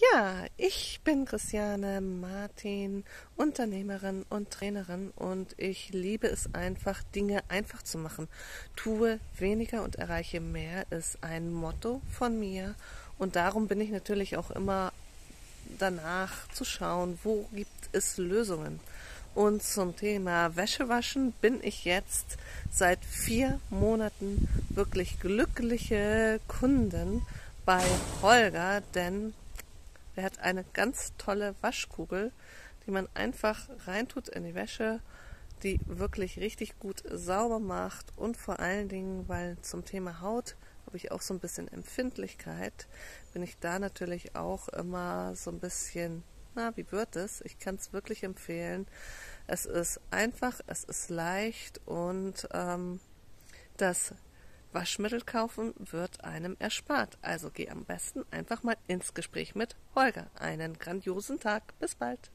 Ja, ich bin Christiane Martin, Unternehmerin und Trainerin und ich liebe es einfach, Dinge einfach zu machen. Tue weniger und erreiche mehr ist ein Motto von mir und darum bin ich natürlich auch immer danach zu schauen, wo gibt es Lösungen. Und zum Thema Wäschewaschen bin ich jetzt seit vier Monaten wirklich glückliche Kunden bei Holger, denn er hat eine ganz tolle Waschkugel, die man einfach reintut in die Wäsche, die wirklich richtig gut sauber macht und vor allen Dingen, weil zum Thema Haut habe ich auch so ein bisschen Empfindlichkeit, bin ich da natürlich auch immer so ein bisschen, na, wie wird es? Ich kann es wirklich empfehlen. Es ist einfach, es ist leicht und ähm, das Waschmittel kaufen wird einem erspart. Also geh am besten einfach mal ins Gespräch mit Holger. Einen grandiosen Tag. Bis bald.